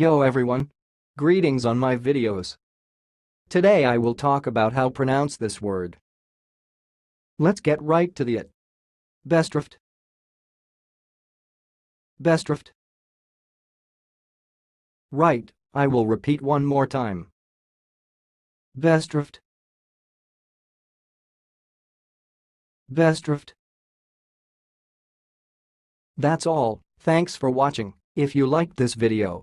Yo everyone! Greetings on my videos. Today I will talk about how pronounce this word. Let's get right to the it. Bestrafte. Bestrafte. Right, I will repeat one more time. Bestrafte. Bestrafte. That's all, thanks for watching. If you liked this video,